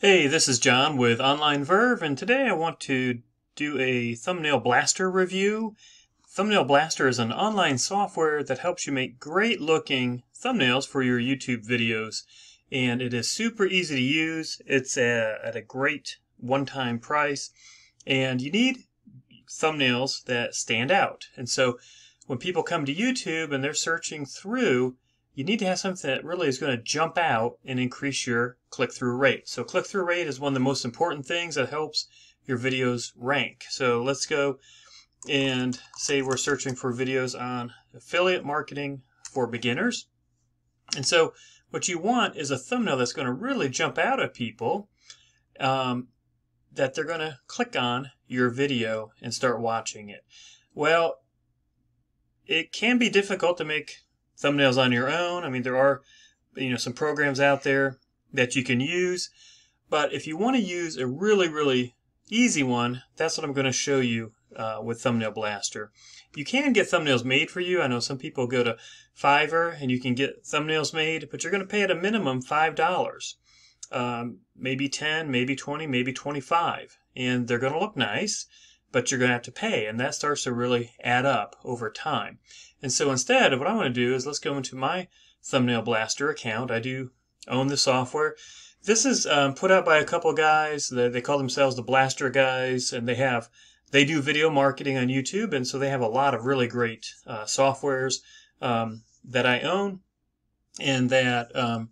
Hey, this is John with Online Verve, and today I want to do a Thumbnail Blaster review. Thumbnail Blaster is an online software that helps you make great looking thumbnails for your YouTube videos, and it is super easy to use. It's a, at a great one time price, and you need thumbnails that stand out. And so when people come to YouTube and they're searching through, you need to have something that really is going to jump out and increase your click-through rate. So click-through rate is one of the most important things that helps your videos rank. So let's go and say we're searching for videos on affiliate marketing for beginners. And so what you want is a thumbnail that's going to really jump out at people um, that they're going to click on your video and start watching it. Well, it can be difficult to make thumbnails on your own. I mean, there are, you know, some programs out there that you can use. But if you want to use a really, really easy one, that's what I'm going to show you uh, with Thumbnail Blaster. You can get thumbnails made for you. I know some people go to Fiverr and you can get thumbnails made, but you're going to pay at a minimum $5. Um, maybe 10, maybe 20, maybe 25. And they're going to look nice but you're going to have to pay, and that starts to really add up over time. And so instead, what I want to do is let's go into my Thumbnail Blaster account. I do own the software. This is um, put out by a couple guys. They, they call themselves the Blaster guys, and they have they do video marketing on YouTube, and so they have a lot of really great uh, softwares um, that I own and that um,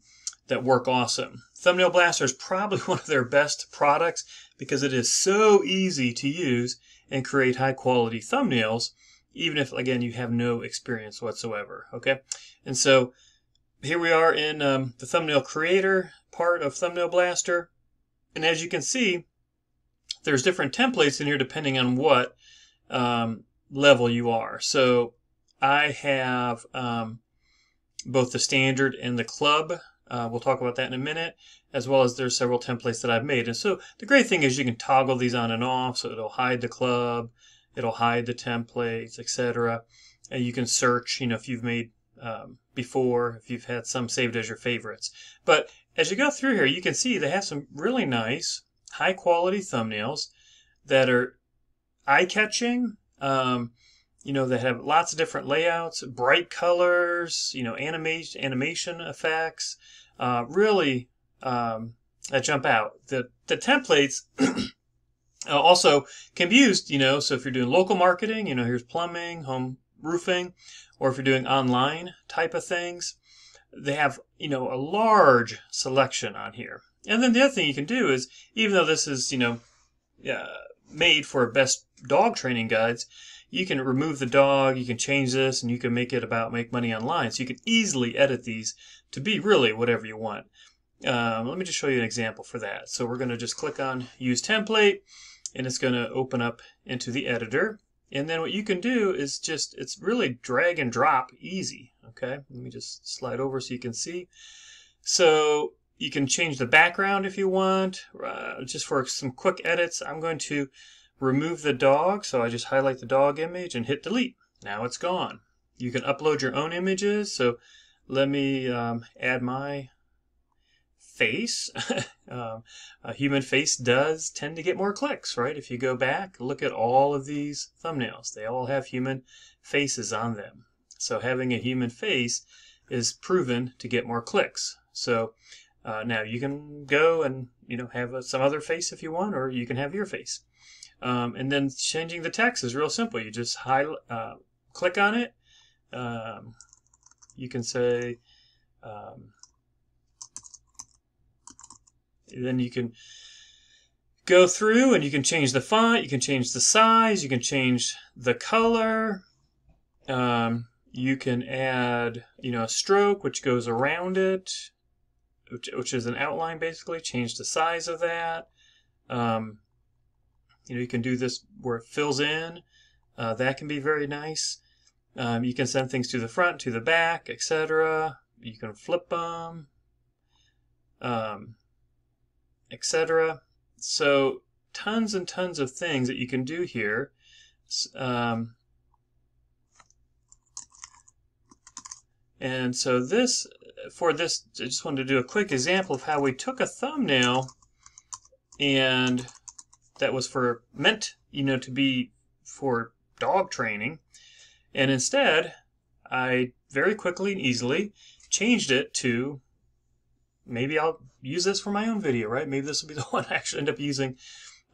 that work awesome. Thumbnail Blaster is probably one of their best products because it is so easy to use and create high quality thumbnails, even if, again, you have no experience whatsoever. Okay. And so here we are in um, the thumbnail creator part of Thumbnail Blaster. And as you can see, there's different templates in here depending on what um, level you are. So I have um, both the standard and the club uh, we'll talk about that in a minute, as well as there's several templates that I've made. And so the great thing is you can toggle these on and off, so it'll hide the club, it'll hide the templates, etc. And you can search, you know, if you've made um, before, if you've had some saved as your favorites. But as you go through here, you can see they have some really nice, high quality thumbnails that are eye catching. Um, you know, that have lots of different layouts, bright colors, you know, animation animation effects, uh, really um, that jump out. The the templates also can be used, you know, so if you're doing local marketing, you know, here's plumbing, home roofing, or if you're doing online type of things, they have, you know, a large selection on here. And then the other thing you can do is, even though this is, you know, uh, made for best dog training guides, you can remove the dog, you can change this, and you can make it about make money online. So you can easily edit these to be really whatever you want. Um, let me just show you an example for that. So we're going to just click on Use Template, and it's going to open up into the editor. And then what you can do is just, it's really drag and drop easy. Okay, let me just slide over so you can see. So you can change the background if you want, uh, just for some quick edits. I'm going to remove the dog, so I just highlight the dog image and hit delete. Now it's gone. You can upload your own images, so let me um, add my face. um, a human face does tend to get more clicks, right? If you go back, look at all of these thumbnails. They all have human faces on them. So having a human face is proven to get more clicks. So uh, now you can go and you know have a, some other face if you want, or you can have your face. Um, and then changing the text is real simple. You just highlight, uh, click on it. Um, you can say, um, then you can go through and you can change the font, you can change the size, you can change the color. Um, you can add, you know, a stroke which goes around it, which, which is an outline basically. Change the size of that. Um, you know, you can do this where it fills in. Uh, that can be very nice. Um, you can send things to the front, to the back, etc. You can flip them, um, etc. So tons and tons of things that you can do here. Um, and so this, for this, I just wanted to do a quick example of how we took a thumbnail and that was for meant you know to be for dog training and instead I very quickly and easily changed it to maybe I'll use this for my own video right maybe this will be the one I actually end up using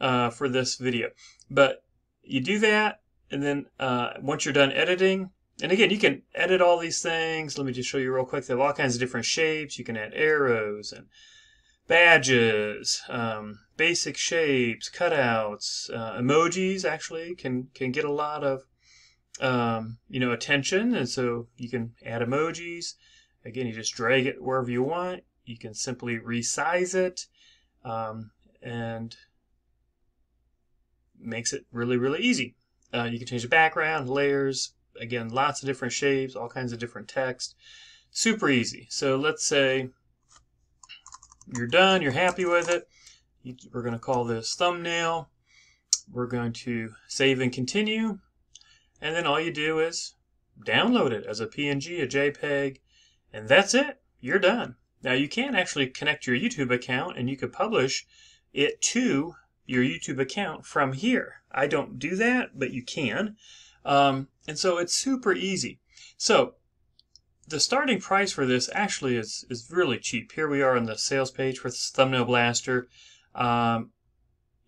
uh, for this video but you do that and then uh, once you're done editing and again, you can edit all these things. Let me just show you real quick. They have all kinds of different shapes. You can add arrows and badges, um, basic shapes, cutouts, uh, emojis. Actually, can can get a lot of um, you know attention, and so you can add emojis. Again, you just drag it wherever you want. You can simply resize it, um, and makes it really really easy. Uh, you can change the background, layers, again, lots of different shapes, all kinds of different text. Super easy. So let's say you're done, you're happy with it. We're going to call this thumbnail. We're going to save and continue. And then all you do is download it as a PNG, a JPEG, and that's it. You're done. Now you can actually connect your YouTube account and you could publish it to your YouTube account from here. I don't do that, but you can. Um, and so it's super easy. So the starting price for this actually is, is really cheap. Here we are on the sales page for Thumbnail Blaster. Um,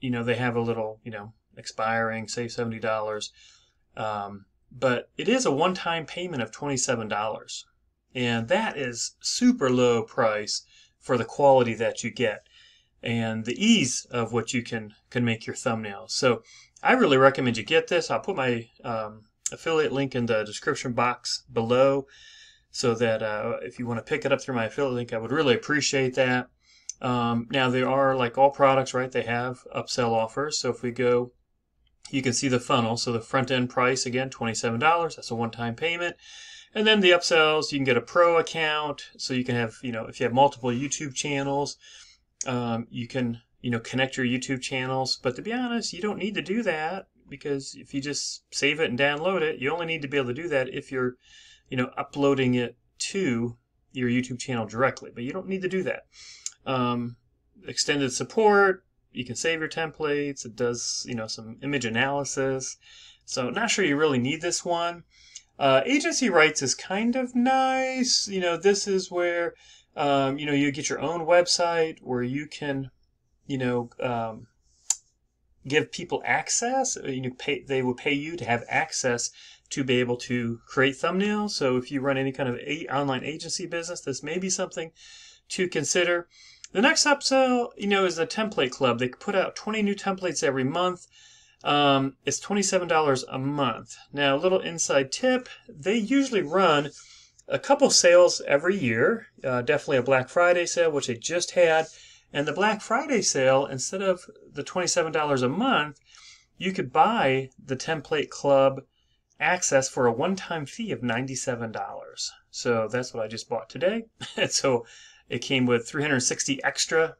you know, they have a little, you know, expiring, save $70. Um, but it is a one-time payment of $27. And that is super low price for the quality that you get and the ease of what you can can make your thumbnails. So I really recommend you get this. I'll put my um, affiliate link in the description box below so that uh, if you want to pick it up through my affiliate link, I would really appreciate that. Um, now, there are, like all products, right, they have upsell offers. So if we go, you can see the funnel. So the front end price, again, $27. That's a one time payment. And then the upsells, you can get a pro account. So you can have, you know, if you have multiple YouTube channels, um, you can, you know, connect your YouTube channels. But to be honest, you don't need to do that because if you just save it and download it, you only need to be able to do that if you're, you know, uploading it to your YouTube channel directly. But you don't need to do that. Um, extended support, you can save your templates. It does, you know, some image analysis. So not sure you really need this one. Uh, agency rights is kind of nice. You know, this is where, um, you know, you get your own website where you can, you know, um, give people access. You know, pay, they will pay you to have access to be able to create thumbnails. So if you run any kind of online agency business, this may be something to consider. The next upsell, you know, is the template club. They put out 20 new templates every month. Um, it's $27 a month. Now, a little inside tip, they usually run a couple sales every year. Uh, definitely a Black Friday sale, which they just had. And the Black Friday sale, instead of the $27 a month, you could buy the Template Club access for a one time fee of $97. So that's what I just bought today. so it came with 360 extra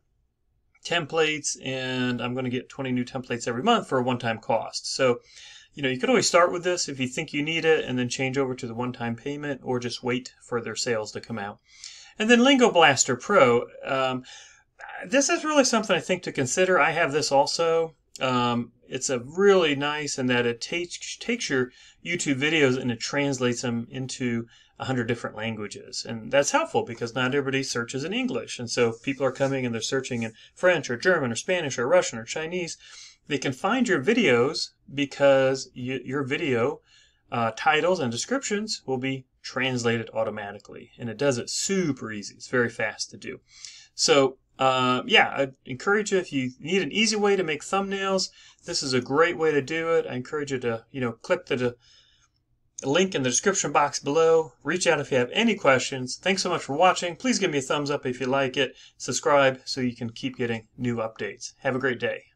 templates, and I'm going to get 20 new templates every month for a one time cost. So, you know, you could always start with this if you think you need it and then change over to the one time payment or just wait for their sales to come out. And then Lingo Blaster Pro. Um, this is really something I think to consider. I have this also. Um, it's a really nice in that it takes takes your YouTube videos and it translates them into a hundred different languages, and that's helpful because not everybody searches in English, and so if people are coming and they're searching in French or German or Spanish or Russian or Chinese, they can find your videos because you, your video uh, titles and descriptions will be translated automatically, and it does it super easy. It's very fast to do. So uh, yeah, I encourage you if you need an easy way to make thumbnails, this is a great way to do it. I encourage you to, you know, click the, the link in the description box below. Reach out if you have any questions. Thanks so much for watching. Please give me a thumbs up if you like it. Subscribe so you can keep getting new updates. Have a great day.